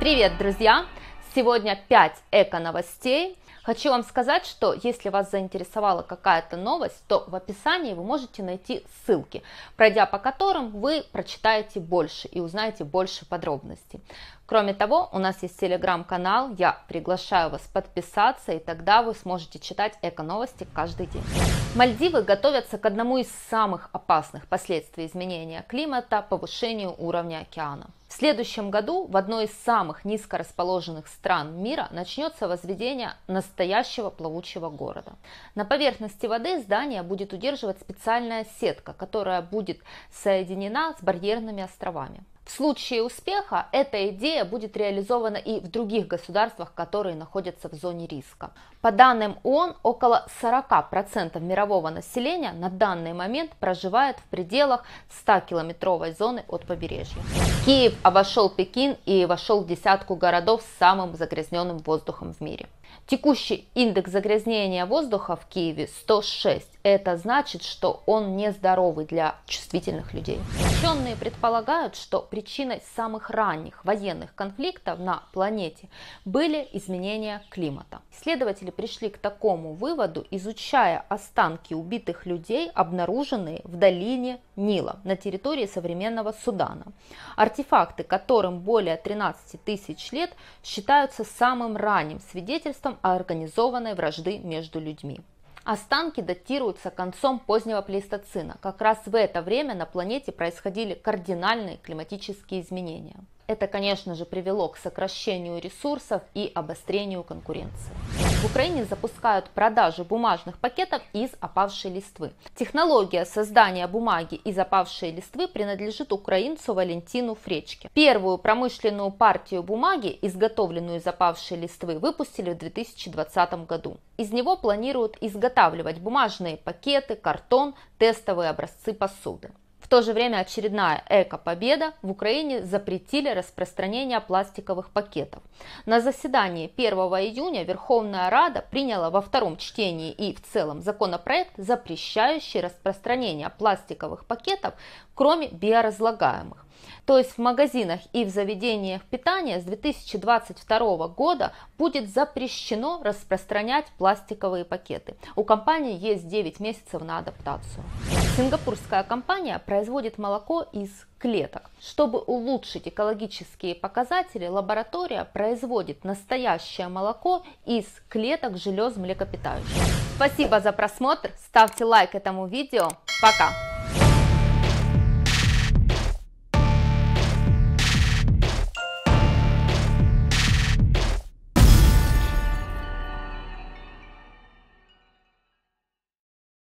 Привет, друзья! Сегодня 5 эко-новостей. Хочу вам сказать, что если вас заинтересовала какая-то новость, то в описании вы можете найти ссылки, пройдя по которым вы прочитаете больше и узнаете больше подробностей. Кроме того, у нас есть телеграм-канал, я приглашаю вас подписаться, и тогда вы сможете читать эко-новости каждый день. Мальдивы готовятся к одному из самых опасных последствий изменения климата – повышению уровня океана. В следующем году в одной из самых низко расположенных стран мира начнется возведение настоящего плавучего города. На поверхности воды здание будет удерживать специальная сетка, которая будет соединена с барьерными островами. В случае успеха эта идея будет реализована и в других государствах, которые находятся в зоне риска. По данным ООН, около 40% мирового населения на данный момент проживает в пределах 100-километровой зоны от побережья. Киев обошел Пекин и вошел в десятку городов с самым загрязненным воздухом в мире. Текущий индекс загрязнения воздуха в Киеве 106. Это значит, что он нездоровый для чувствительных людей. Ученые предполагают, что причиной самых ранних военных конфликтов на планете были изменения климата. Исследователи пришли к такому выводу, изучая останки убитых людей, обнаруженные в долине Нила на территории современного Судана. Артефакты, которым более 13 тысяч лет, считаются самым ранним свидетельством о организованной вражды между людьми. Останки датируются концом позднего плейстоцина. Как раз в это время на планете происходили кардинальные климатические изменения. Это, конечно же, привело к сокращению ресурсов и обострению конкуренции. В Украине запускают продажу бумажных пакетов из опавшей листвы. Технология создания бумаги из опавшей листвы принадлежит украинцу Валентину Фречке. Первую промышленную партию бумаги, изготовленную из опавшей листвы, выпустили в 2020 году. Из него планируют изготавливать бумажные пакеты, картон, тестовые образцы посуды то же время очередная эко-победа. В Украине запретили распространение пластиковых пакетов. На заседании 1 июня Верховная Рада приняла во втором чтении и в целом законопроект, запрещающий распространение пластиковых пакетов, кроме биоразлагаемых. То есть в магазинах и в заведениях питания с 2022 года будет запрещено распространять пластиковые пакеты. У компании есть 9 месяцев на адаптацию. Сингапурская компания производит молоко из клеток. Чтобы улучшить экологические показатели, лаборатория производит настоящее молоко из клеток желез млекопитающих. Спасибо за просмотр, ставьте лайк этому видео, пока!